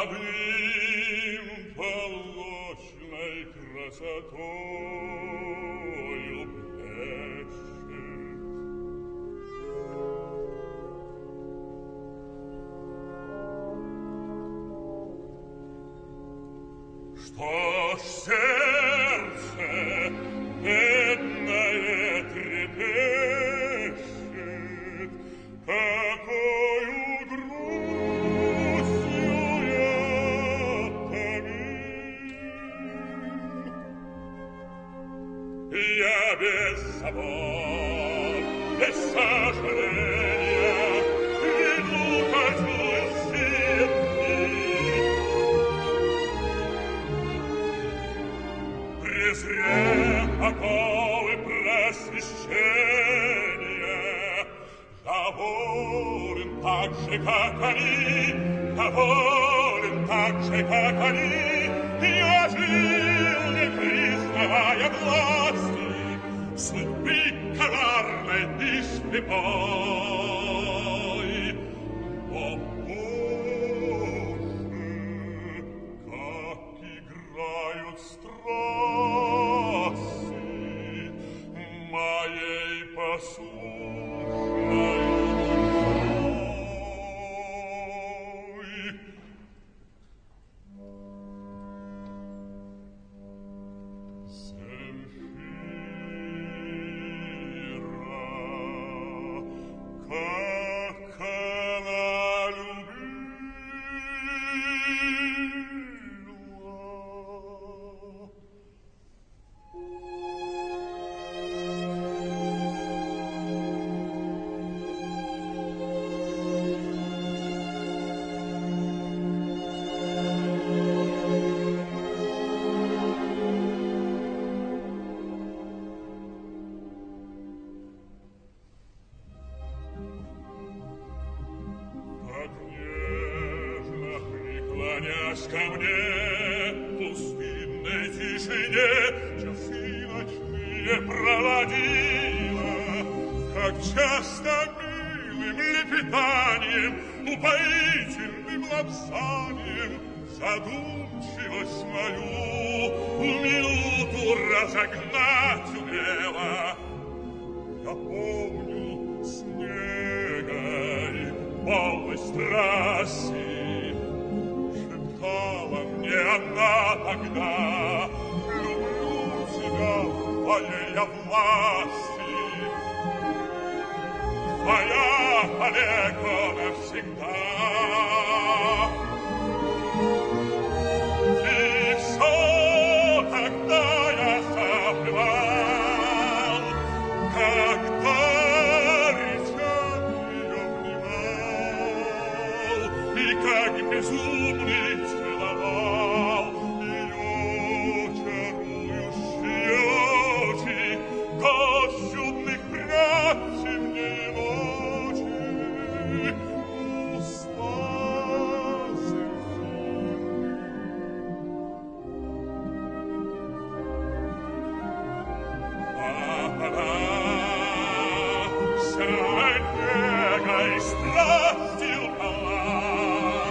Луна над ним полночной красотою блещет. Что ж сердце via del sabor, del sacerdote, venuta giù il sirmi. Presrie a poe pressi scenie, lavor in pace cacani, lavor in pace cacani, Io gil de Cristo vai a e poi oppure cachi graio преклонясь ко мне пустынной тишине часы ночные проводила, как часто милым лепетанием, упоительным лапсанием задумчивость мою в минуту разогнать умела. Я помню снега и полной страсти. тебя в твоей я власти. Твоя Олега навсегда. И всё тогда я забывал, когда речам ее внимал, и как безумный Geist, Gott, dir Allah,